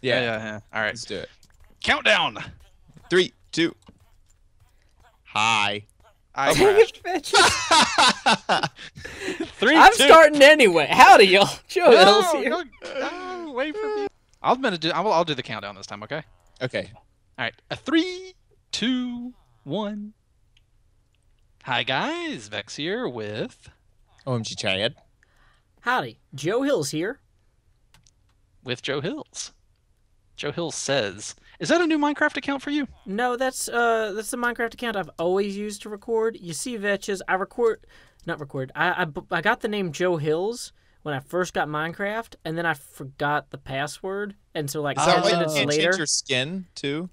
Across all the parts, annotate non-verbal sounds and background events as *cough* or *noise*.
Yeah, Yeah, yeah, yeah. All right. let's do it. Countdown. Three, two. Hi. I Dang crashed. it, bitches. Three, I'm two- starting anyway. Howdy, y'all. Joe Hills No, here. no, no, wait for me. I'm gonna do. I'll, I'll do the countdown this time. Okay. okay. All right. A three, two, one. Hi guys, Vechs here with OMG Chad. Howdy, Joe Hills here. with Joe Hills. Joe Hill says, "Is that a new Minecraft account for you?" No, that's uh that's the Minecraft account I've always used to record. You see, Vetches, I record, not record. I, I I got the name Joe Hills when I first got Minecraft, and then I forgot the password, and so like Is ten that why you minutes can't later. change your skin too?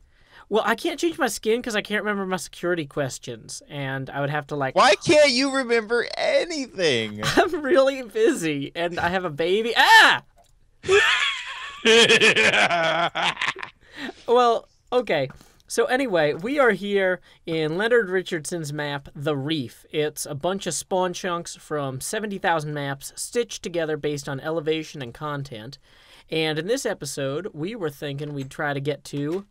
Well, I can't change my skin because I can't remember my security questions, and I would have to like. Why can't you remember anything? *laughs* I'm really busy, and I have a baby. Ah. *laughs* *laughs* Well, okay. So anyway, we are here in Leonard Richardson's map, The Reef. It's a bunch of spawn chunks from 70,000 maps stitched together based on elevation and content. And in this episode, we were thinking we'd try to get to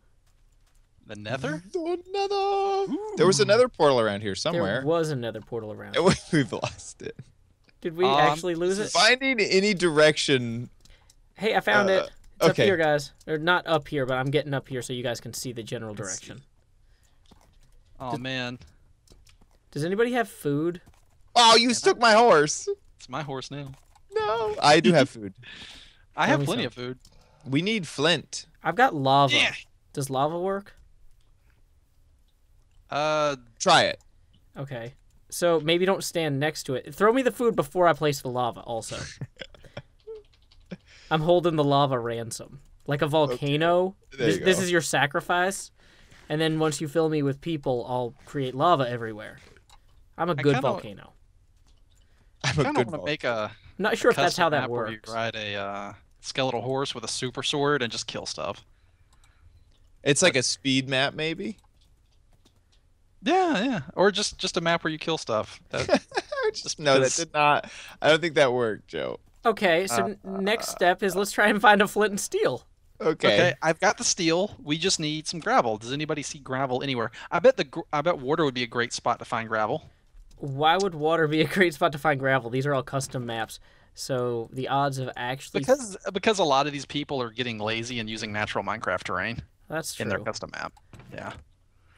the Nether. Another. There was another portal around here somewhere. there was another portal around. We've lost it. Did we Um, actually lose it? Finding any direction. Hey, I found uh, it. It's okay. up here, guys. Or not up here, but I'm getting up here so you guys can see the general direction. Oh man, Does anybody have food? Oh, you took my horse. it's my horse now. No, I do have food. *laughs* I Tell have plenty some. of food. We need flint. I've got lava. Yeah. Does lava work? Uh, Try it. Okay. So maybe don't stand next to it. Throw me the food before I place the lava, also. *laughs* I'm holding the lava ransom. Like a volcano. There this, this is your sacrifice. And then once you fill me with people, I'll create lava everywhere. I'm a good kinda- volcano. I'm I a kind of good want to make a I'm not sure if that's how that map where you works. ride a uh, skeletal horse with a super sword and just kill stuff. It's like a speed map, maybe. Yeah, yeah. Or just just a map where you kill stuff. That, *laughs* Just no, that did not. I don't think that worked, Joe. Okay, so n- next step is let's try and find a flint and steel. Okay. okay. I've got the steel. We just need some gravel. Does anybody see gravel anywhere? I bet the I bet water would be a great spot to find gravel. Why would water be a great spot to find gravel? These are all custom maps. So the odds of actually Because because a lot of these people are getting lazy and using natural Minecraft terrain that's true. in their custom map. Yeah.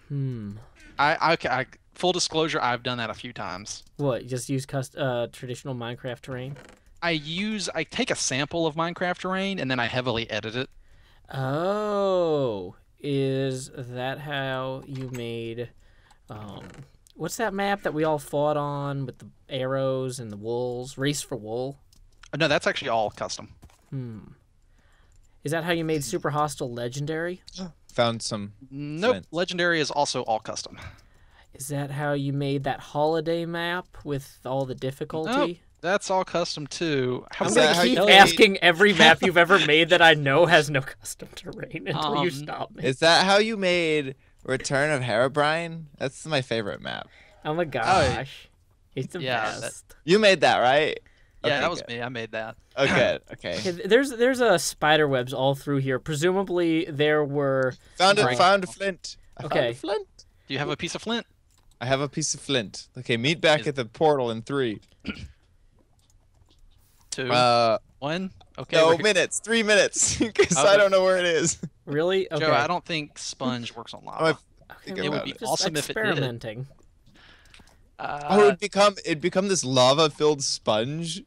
Hmm. I, I, I full disclosure, I've done that a few times. What? Just use cust- uh, traditional Minecraft terrain? I use I take a sample of Minecraft terrain and then I heavily edit it. Oh, is that how you made? Um, what's that map that we all fought on with the arrows and the wolves? Race for wool. Uh, No, that's actually all custom. Hmm. Is that how you made Super Hostile legendary? Found some. Nope. Flint. Legendary is also all custom. Is that how you made that holiday map with all the difficulty? That's all custom too. How I'm Is about that gonna keep you made- asking every map you've ever *laughs* made that I know has no custom terrain until you Um, stop me. Is that how you made Return of Herobrine? That's my favorite map. Oh my gosh, it's the Yeah, that- best. You made that, right? Yeah, Okay, that was good. me. I made that. *clears throat* Okay. Okay. Okay, there's there's a spider webs all through here. Presumably there were. Found it. Right. Found a flint. I found Okay. a flint. Do you have a piece of flint? I have a piece of flint. Okay, meet back Is- at the portal in three. *clears throat* Two, Uh, one. Okay. no minutes. Three minutes, *laughs* because I don't know where it is. Really? Okay. Joe, I don't think sponge works on lava. I- Okay, think well, about it. awesome if it did. experimenting. Uh, oh, it'd become it'd become this lava-filled sponge.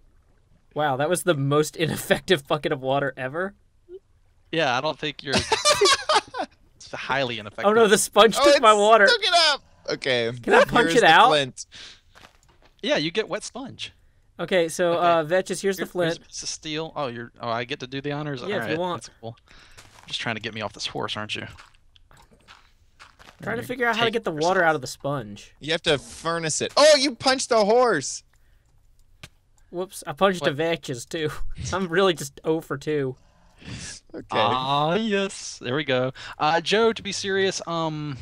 Wow, that was the most *laughs* ineffective bucket of water ever. yeah, I don't think you're. *laughs* it's highly ineffective. Oh no, the sponge oh, took it's my water. Took it up. Okay. Can I punch here's it the out? Flint. Yeah, you get wet sponge. Okay, so Okay. uh, Vetches, here's the Here- here's flint. a piece of steel. Oh, you're. Oh, I get to do the honors. Yeah, if you want. That's cool. Just trying to get me off this horse, aren't you? Trying to figure out how to get the water out of the sponge. You have to furnace it. Oh, you punched the horse. Whoops, I punched the What? Vetches too. *laughs* I'm really just 0 for 2. Okay. Ah, yes. There we go. Uh, Joe, to be serious, um,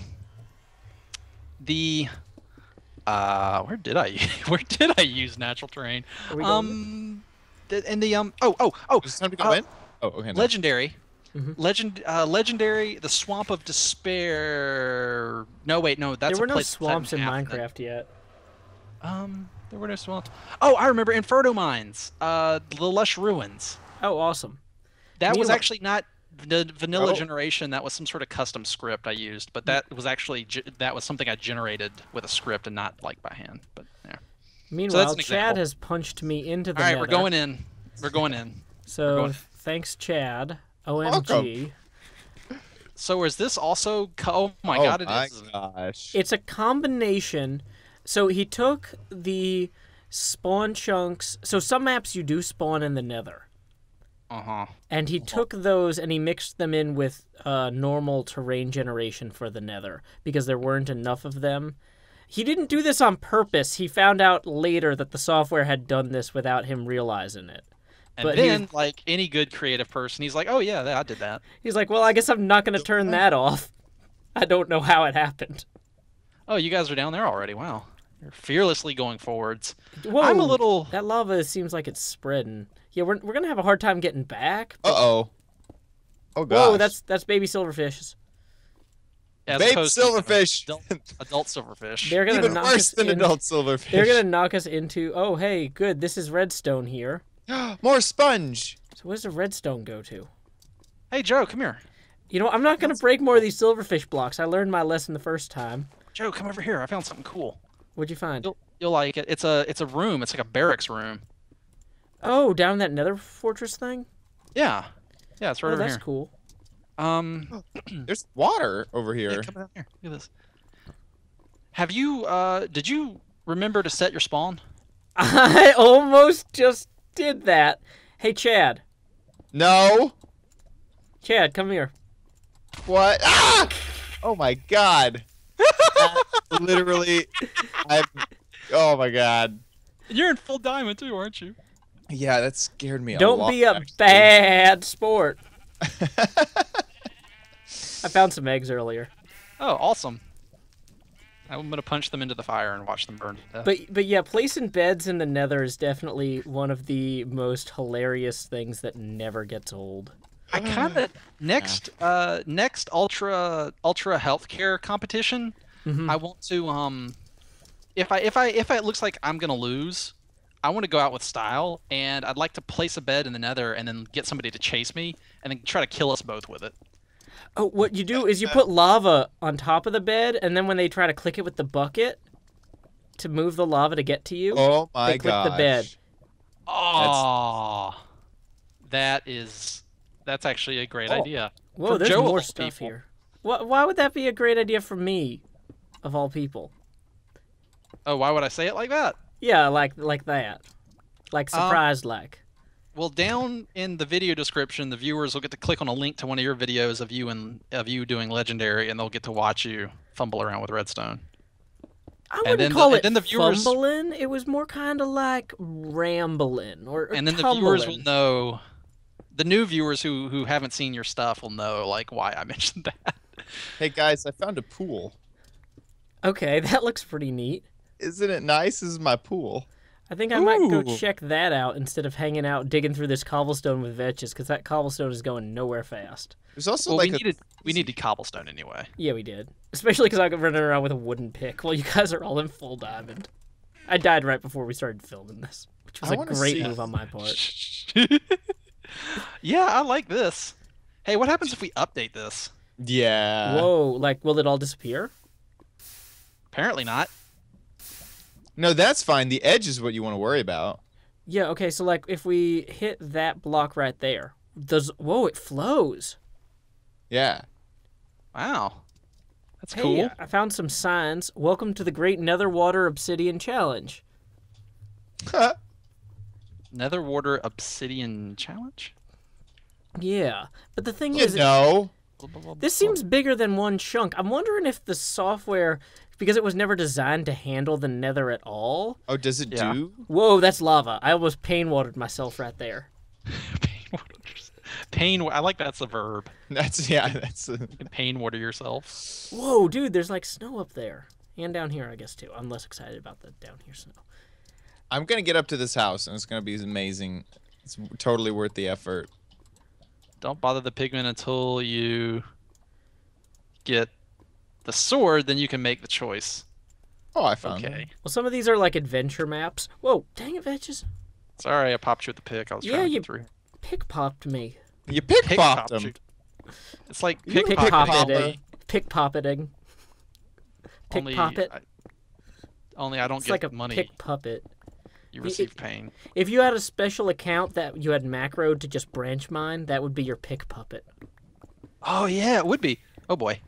the, uh, where did I, *laughs* where did I use natural terrain? Are we going? Um, the, in the um, oh, oh, oh, Is it time to go uh, in? Oh, okay. No. legendary. Mhm. Legend, uh, legendary, the Swamp of Despair. No, wait, no, that's there were a no place that's swamps in half that- Minecraft yet. Um, there were no swamps. Oh, I remember Inferno Mines. Uh, the Lush Ruins. Oh, awesome. That was Meanwhile- actually not the vanilla Oh. generation. That was some sort of custom script I used, but that was actually that was something I generated with a script and not like by hand. But yeah. Meanwhile, an Chad has punched me into the All right, nether. we're going in. We're going in. So going- thanks, Chad. OMG. Welcome. So is this also? Co- oh my oh god! It my is. gosh. It's a combination. So he took the spawn chunks. So some maps you do spawn in the nether. Uh huh. And he took those and he mixed them in with uh, normal terrain generation for the nether because there weren't enough of them. He didn't do this on purpose. He found out later that the software had done this without him realizing it. And But he- then, like any good creative person, he's like, "Oh yeah, I did that." He's like, well, I guess I'm not going to turn that off. I don't know how it happened. Oh, you guys are down there already. Wow. You're fearlessly going forwards. Whoa, I'm a little. That lava seems like it's spreading. Yeah, we're, we're going to have a hard time getting back. Uh oh. Oh gosh. Whoa, that's that's baby silverfishes. as Babe silverfish. Adult, adult silverfish. They're going to Even knock worse us than in- adult silverfish. They're going to knock us into, oh, hey, good, this is redstone here. *gasps* More sponge. So where's the redstone go to? Hey Joe, come here. You know, I'm not going to break more of these silverfish blocks. I learned my lesson the first time. Joe, come over here. I found something cool. What'd you find? You'll you'll like it. It's a it's a room. It's like a barracks room. Oh, down in that nether fortress thing? Yeah. Yeah, it's right oh, over that's here. cool. Um, *clears throat* There's water over here. yeah, here. come down here. Look at this. Have you uh did you remember to set your spawn? *laughs* I almost just did that. Hey, Chad. No. Chad, come here. What? Ah! Oh my god. *laughs* Literally, I'm. Oh my god. You're in full diamond too, aren't you? Yeah, that scared me. Don't a lot, be a actually. bad sport. *laughs* I found some eggs earlier. Oh, awesome. I'm gonna punch them into the fire and watch them burn to death. But but yeah, placing beds in the nether is definitely one of the most hilarious things that never gets old. I kind of next uh next ultra ultra healthcare competition. Mhm. I want to um if I if I if it looks like I'm gonna lose, I want to go out with style, and I'd like to place a bed in the Nether and then get somebody to chase me and then try to kill us both with it. Oh, what you do is you put lava on top of the bed, and then when they try to click it with the bucket to move the lava to get to you, Oh my They click god. the bed. Oh, that is that's actually a great Oh. idea. whoa, for there's Joe more stuff people. here. Why, why would that be a great idea for me, of all people? Oh, why would I say it like that? Yeah, like like that, like Um, surprised like. Well, down in the video description, the viewers will get to click on a link to one of your videos of you and of you doing legendary, and they'll get to watch you fumble around with redstone. I wouldn't then the- call and it then the viewers- fumbling. It was more kind of like rambling or, or and then the viewers will know. The new viewers who who haven't seen your stuff will know like why I *laughs* mentioned that. Hey guys, I found a pool. Okay, *laughs* that looks pretty neat. Isn't it nice? This is my pool. I think I might go check that out instead of hanging out digging through this cobblestone with vetches because that cobblestone is going nowhere fast. There's also well, like we a, needed we needed cobblestone anyway. Yeah, we did. Especially because I'm running around with a wooden pick while you guys are all in full diamond. I died right before we started filming this, which was I a great see- move on my part. *laughs* yeah, I like this. Hey, what happens if we update this? yeah. Whoa, like, will it all disappear? Apparently not. No, that's fine. The edge is what you want to worry about. Yeah, okay, so like if we hit that block right there, does whoa, it flows. Yeah. Wow, that's Hey, cool. I found some signs. Welcome to the Great Netherwater Obsidian Challenge. *laughs* Netherwater Obsidian Challenge. Yeah, but the thing you is, know. This seems bigger than one chunk. I'm wondering if the software, because it was never designed to handle the nether at all. Oh, does it Yeah. do? Whoa, that's lava. I almost pain watered myself right there. *laughs* pain water. Pain. I like that's a verb. *laughs* That's yeah. That's. A, You can pain water yourself. Whoa, dude, there's like snow up there. And down here, I guess, too. I'm less excited about the down here snow. I'm gonna get up to this house, and it's gonna be amazing. It's totally worth the effort. don't bother the pigment until you get the sword. Then you can make the choice. Oh, I found Okay. it. Well, some of these are like adventure maps. Whoa, dang it, Vetches. Sorry, I popped you with the pick. I was Yeah, trying to you- get through. Pick popped me. You pickpocked Pickpopped him. you. It's like You Pick pickpocketing. pocketing. Pick pocketing. Pick Only, poppet. I, only I don't It's get like a money. pick puppet. you receive it- pain. If you had a special account that you had macro to just branch mine, that would be your pick puppet. Oh yeah, it would be. Oh boy.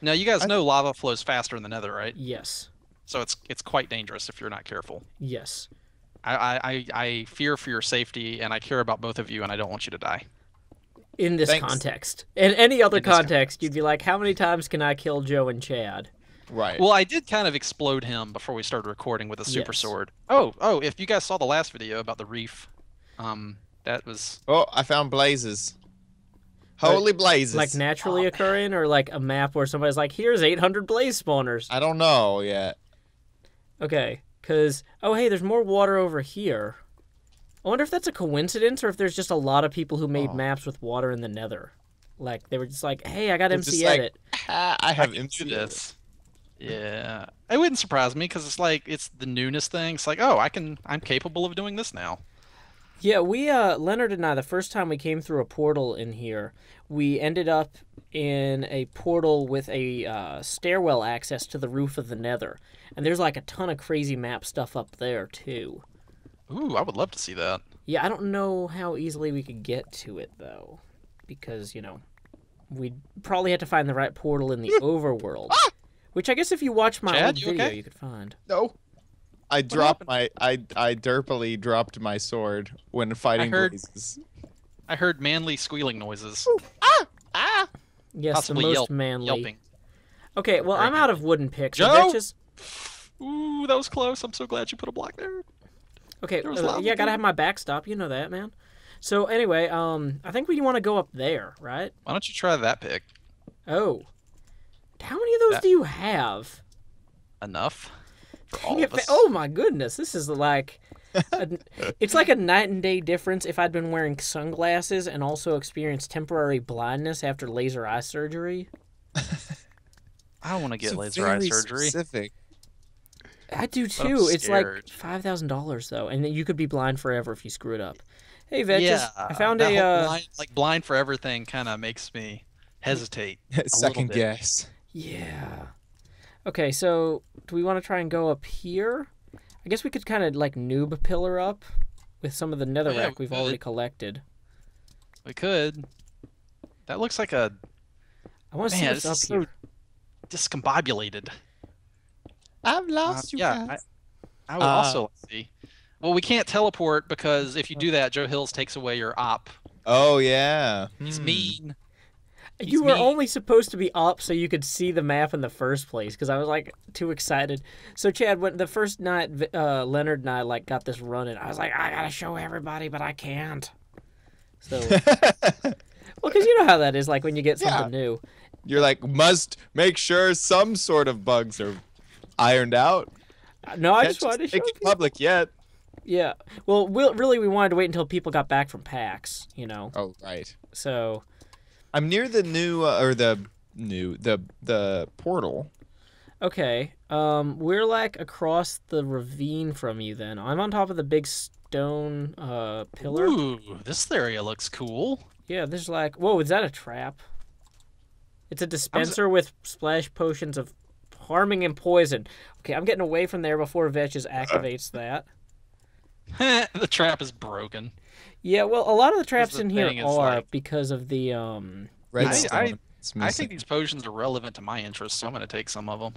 Now you guys I- know lava flows faster in the Nether, right? Yes. So it's it's quite dangerous if you're not careful. Yes. I, I, I, I fear for your safety, and I care about both of you, and I don't want you to die. In this Thanks. context. In any other In this context, you'd be like, how many times can I kill Joe and Chad? Right. Well, I did kind of explode him before we started recording with a super Yes. sword. Oh, oh! If you guys saw the last video about the reef, um, that was oh, I found blazes. Holy blazes. Like naturally Oh, occurring, or like a map where somebody's like, here's 800 blaze spawners. I don't know yet. Okay, because, oh, hey, there's more water over here. I wonder if that's a coincidence or if there's just a lot of people who made Oh. maps with water in the nether. Like, they were just like, hey, I got They're MC just like, Edit. Ah, I have I MC do this. Yeah, it wouldn't surprise me because it's like it's the newness thing. It's like, oh, I can, I'm capable of doing this now. Yeah, we, uh, Leonard and I, the first time we came through a portal in here, we ended up in a portal with a uh, stairwell access to the roof of the nether. And there's like a ton of crazy map stuff up there, too. Ooh, I would love to see that. Yeah, I don't know how easily we could get to it though, because you know, we'd probably have to find the right portal in the overworld. Which I guess if you watch my Chad, old video, okay? you could find. No. I dropped happened? my I I derpily dropped my sword when fighting heard- blazes. I heard manly squealing noises, Ah! Ah. Yes, possibly the most yelp, manly. yelping. Okay, well Very I'm out of wooden picks. Joe? Betches- Ooh, that was close. I'm so glad you put a block there. Okay, There was uh, yeah, gotta have my backstop. You know that, man. So anyway, um, I think we want to go up there, right? Why don't you try that pick? Oh, how many of those That- do you have? Enough for Dang it, of fa- us. Oh my goodness, this is like, a, *laughs* it's like a night and day difference if I'd been wearing sunglasses and also experienced temporary blindness after laser eye surgery. *laughs* I don't want to get It's laser eye surgery. Specific. I do too. It's like five thousand dollars though, and you could be blind forever if you screw it up. Hey, Vetches, yeah, I found a. whole Uh, blind, like blind for everything kind of makes me hesitate. *laughs* Second bit. guess. Yeah. Okay, so do we want to try and go up here? I guess we could kind of like noob pillar up with some of the netherrack yeah, we we've already collected. We could. That looks like a I want to see what's This up is here. discombobulated. I've Uh, lost you yeah, guys. I, I would Uh, also like to see. Well, we can't teleport because if you do that, Joe Hills takes away your op. Oh yeah. He's Hmm. mean. You He's were me. only supposed to be up so you could see the map in the first place because I was like too excited. So Chad, when the first night uh, Leonard and I like got this running, I was like, I gotta show everybody, but I can't. So *laughs* well, because you know how that is, like when you get something new. You're like must make sure some sort of bugs are ironed out. Uh, No, I just wanted to show. make it public yet. Yeah. Well, we really, we wanted to wait until people got back from PAX, you know. Oh right. So I'm near the new uh, or the new the the portal. okay, um, we're like across the ravine from you. Then I'm on top of the big stone uh pillar. Ooh, this area looks cool. Yeah, there's like, whoa, is that a trap? It's a dispenser with splash potions of harming and poison. Okay, I'm getting away from there before Vetches activates that. *laughs* the trap is broken. Yeah, well, a lot of the traps the in here are like- because of the um. Redstone. I- It's I think these potions are relevant to my interests, so I'm gonna take some of them.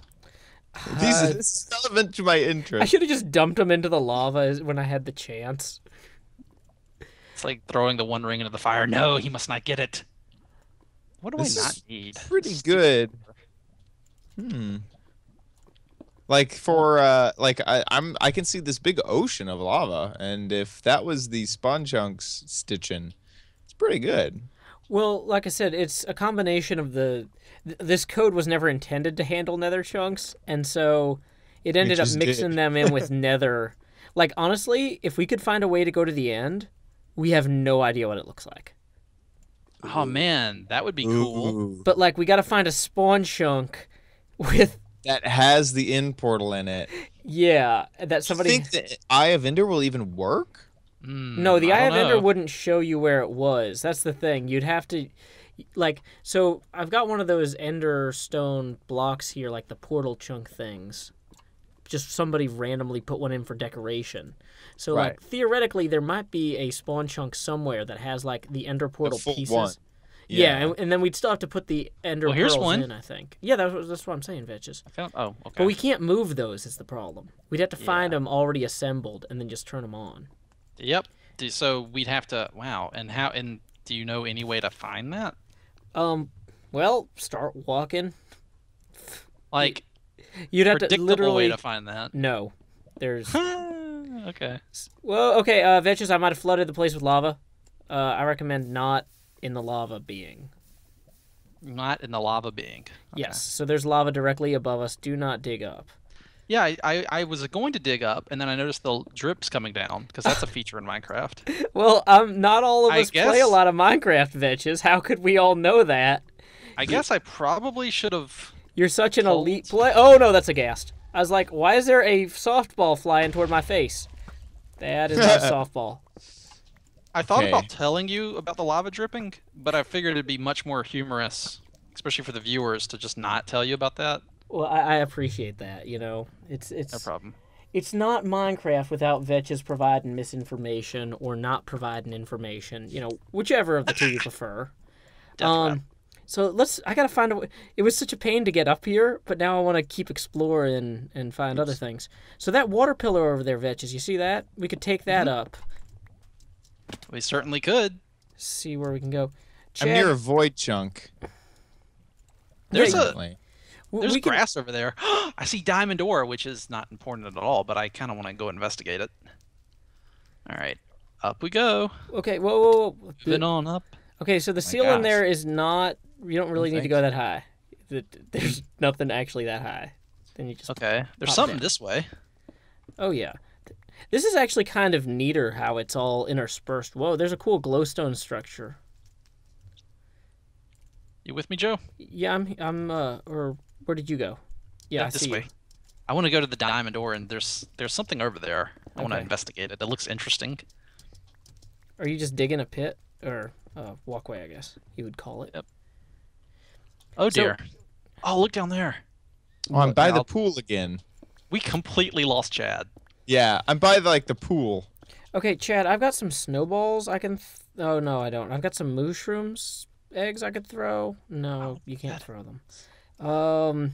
*sighs* These uh, this is relevant to my interests. I should have just dumped them into the lava when I had the chance. It's like throwing the one ring into the fire. No, he must not get it. What do This I is not need? Pretty good. Hmm. Like for uh like I, I'm I can see this big ocean of lava, and if that was the spawn chunks stitching, it's pretty good. Well, like I said, it's a combination of the. Th- this code was never intended to handle nether chunks, and so it ended up mixing did. them in with *laughs* nether. Like honestly, if we could find a way to go to the end, we have no idea what it looks like. Oh man, that would be cool. Ooh. But like we got to find a spawn chunk with That has the in portal in it. yeah that somebody. think the Eye of Ender will even work? Mm, no, the I Eye of don't Ender wouldn't show you where it was. That's the thing. You'd have to like so I've got one of those ender stone blocks here like the portal chunk things. Just somebody randomly put one in for decoration. So like theoretically there might be a spawn chunk somewhere that has like the ender portal full pieces. one. Yeah, and, and then we'd still have to put the ender Well, here's pearls one. in, I think. Yeah, that's, what- that's what I'm saying, Vetches. I found. Oh, okay. But we can't move those is the problem. We'd have to find Yeah. them already assembled and then just turn them on. Yep. So we'd have to. Wow. And how? And do you know any way to find that? Um, well, start walking. Like You'd have to predictable literally. way to find that. No, there's. *laughs* okay. well, okay, uh, Vetches, I might have flooded the place with lava. Uh, I recommend not in the lava being. Not in the lava being. Okay. Yes, so there's lava directly above us. Do not dig up. Yeah, I, I, I was going to dig up, and then I noticed the drips coming down because that's a *laughs* feature in Minecraft. Well, um, not all of I us play a lot of Minecraft, Vetches. How could we all know that? I guess I probably should have. You're such an Cold. elite play. Oh no, that's a ghast. I was like, why is there a softball flying toward my face? That is not a *laughs* softball. I thought Okay. about telling you about the lava dripping, but I figured it'd be much more humorous, especially for the viewers, to just not tell you about that. Well, I, I appreciate that. You know, it's it's No problem. it's not Minecraft without Vetches providing misinformation or not providing information. You know, whichever of the two you prefer. Death um, so let's. I gotta find a. way. It was such a pain to get up here, but now I want to keep exploring and find other things. So that water pillar over there, Vetches, you see that? We could take that Mm-hmm. up. We certainly could. See where we can go. I'm near a void chunk. There's a there's we can- grass over there. *gasps* I see diamond ore, which is not important at all, but I kind of want to go investigate it. All right, up we go. Okay, whoa, whoa, whoa. Moving on up. Okay, so the ceiling gosh. there is not. You don't really need to go that high. There's *laughs* nothing actually that high. Then you just. Okay, there's something down. this way. Oh yeah. This is actually kind of neater how it's all interspersed. Whoa, there's a cool glowstone structure. You with me, Joe? Yeah, I'm. I'm. Uh, or where did you go? Yeah, I this see way. you. I want to go to the diamond ore, and there's there's something over there. I want to investigate it. It looks interesting. Are you just digging a pit or a walkway? I guess you would call it. Yep. Oh So- dear. oh, look down there. Oh, I'm by the I'll- pool again. We completely lost Chad. Yeah, I'm by like the pool. Okay, Chad, I've got some snowballs I can. Th- oh no, I don't. I've got some mushrooms eggs I could throw. No, Oh, you can't that- throw them. Um,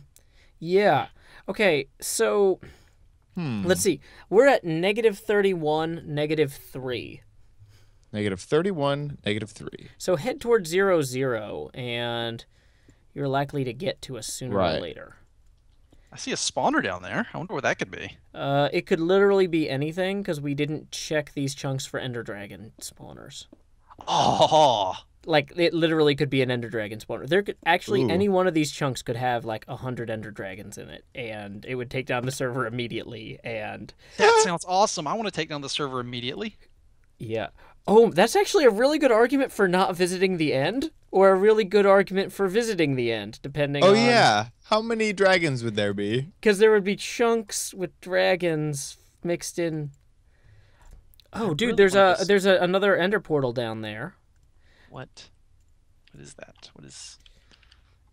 yeah. Okay, so Hmm. let's see. We're at negative thirty-one, negative three. Negative 31, negative 3. So head towards zero zero, and you're likely to get to us sooner or later. I see a spawner down there. I wonder what that could be. Uh, it could literally be anything because we didn't check these chunks for Ender Dragon spawners. Oh, Like it literally could be an Ender Dragon spawner. There could actually Ooh. any one of these chunks could have like a hundred Ender Dragons in it, and it would take down the server immediately. And that sounds awesome. I want to take down the server immediately. Yeah, oh, that's actually a really good argument for not visiting the end, or a really good argument for visiting the end, depending. Oh, on... yeah. How many dragons would there be? because there would be chunks with dragons mixed in. Oh, dude, really there's a there's a, another Ender portal down there. What? What is that? What is?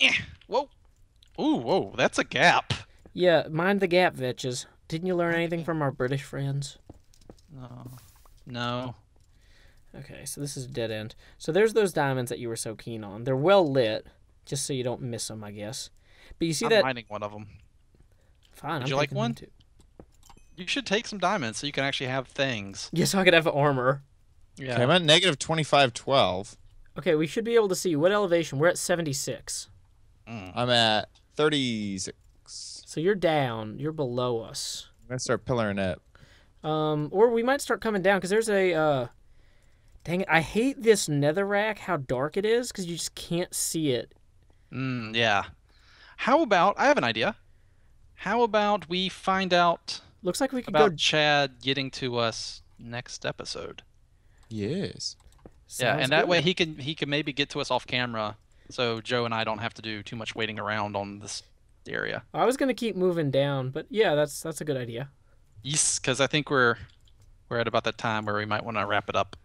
Eh. Whoa. Ooh, whoa. That's a gap. Yeah, mind the gap, Vetches. Didn't you learn anything from our British friends? No. No. Okay, so this is a dead end. So there's those diamonds that you were so keen on. They're well lit, just so you don't miss them, I guess. But you see I'm that? mining one of them. Fine. Would I'm you like one? too. You should take some diamonds so you can actually have things. Yeah, so I could have armor. Yeah. Okay, I'm at negative 25, 12. Okay, we should be able to see what elevation. We're at 76. Mm. I'm at 36. So you're down. You're below us. I'm going to start pillaring it. Um, or we might start coming down because there's a. Uh, dang it! I hate this nether netherrack. How dark it is because you just can't see it. Mm, yeah. How about I have an idea. How about we find out Looks like we could about go. Chad getting to us next episode? Yes. yeah, Sounds and that good. way he can he can maybe get to us off camera, so Joe and I don't have to do too much waiting around on this area. I was gonna keep moving down, but yeah, that's that's a good idea. Yes, because I think we're we're at about that time where we might want to wrap it up.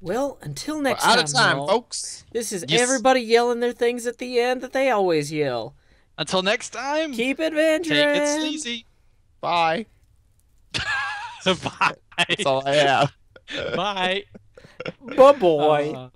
Well, until We're next out time, of time, y'all, folks. this is Yes. everybody yelling their things at the end that they always yell. Until next time, Keep adventuring. take it sleazy. Bye. *laughs* Bye. That's all I have. Bye. Bye boy. Uh,